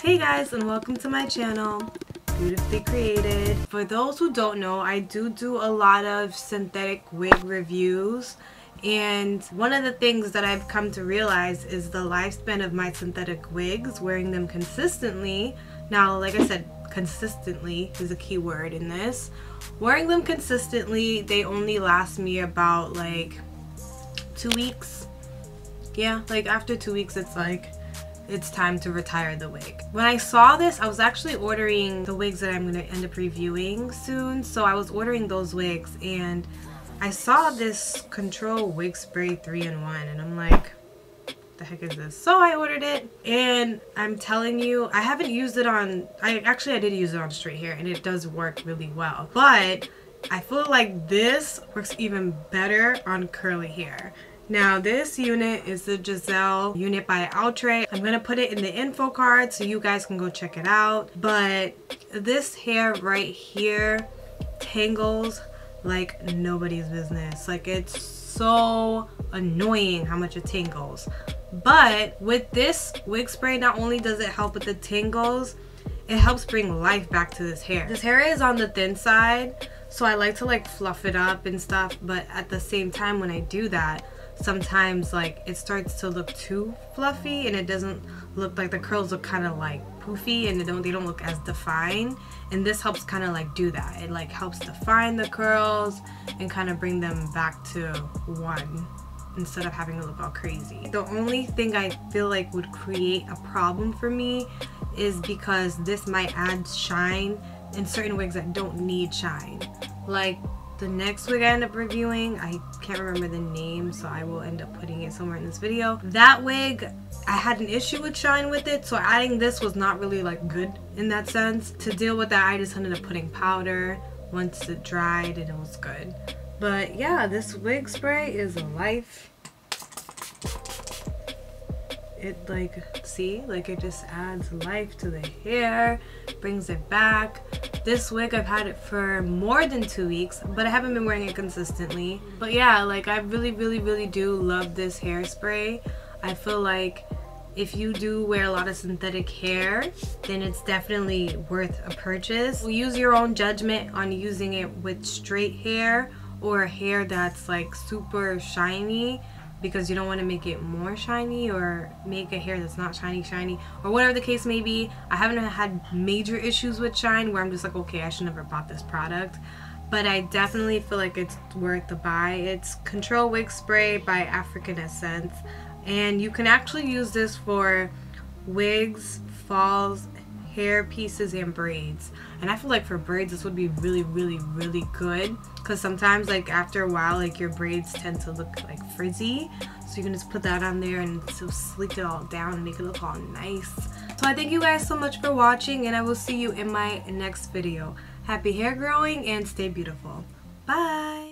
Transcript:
Hey guys and welcome to my channel beautifully created. For those who don't know I do do a lot of synthetic wig reviews and one of the things that I've come to realize is the lifespan of my synthetic wigs wearing them consistently now like I said consistently is a key word in this wearing them consistently they only last me about like two weeks. Yeah like after two weeks it's like it's time to retire the wig. When I saw this, I was actually ordering the wigs that I'm going to end up reviewing soon. So I was ordering those wigs and I saw this Control Wig Spray 3-in-1 and I'm like, the heck is this? So I ordered it and I'm telling you, I haven't used it on, I actually I did use it on straight hair and it does work really well. But I feel like this works even better on curly hair. Now this unit is the Giselle unit by Outre. I'm going to put it in the info card so you guys can go check it out. But this hair right here tangles like nobody's business. Like it's so annoying how much it tangles. But with this wig spray, not only does it help with the tangles, it helps bring life back to this hair. This hair is on the thin side, so I like to like fluff it up and stuff. But at the same time, when I do that, sometimes like it starts to look too fluffy and it doesn't look like the curls look kind of like poofy and they don't they don't look as defined. And this helps kind of like do that. It like helps define the curls and kind of bring them back to one instead of having to look all crazy. The only thing I feel like would create a problem for me is because this might add shine in certain wigs that don't need shine. Like the next wig I end up reviewing, I can't remember the name, so I will end up putting it somewhere in this video. That wig, I had an issue with shine with it, so adding this was not really like good in that sense. To deal with that, I just ended up putting powder once it dried and it was good. But yeah, this wig spray is a life. It like, see, like it just adds life to the hair, brings it back this wig, I've had it for more than two weeks, but I haven't been wearing it consistently. But yeah, like I really, really, really do love this hairspray. I feel like if you do wear a lot of synthetic hair, then it's definitely worth a purchase. Use your own judgment on using it with straight hair or hair that's like super shiny because you don't want to make it more shiny or make a hair that's not shiny shiny or whatever the case may be. I haven't had major issues with shine where I'm just like okay I should never bought this product but I definitely feel like it's worth the buy. It's Control Wig Spray by African Essence and you can actually use this for wigs, falls, hair pieces and braids. And I feel like for braids this would be really really really good. Because sometimes like after a while like your braids tend to look like frizzy. So you can just put that on there and so sleek it all down and make it look all nice. So I thank you guys so much for watching and I will see you in my next video. Happy hair growing and stay beautiful. Bye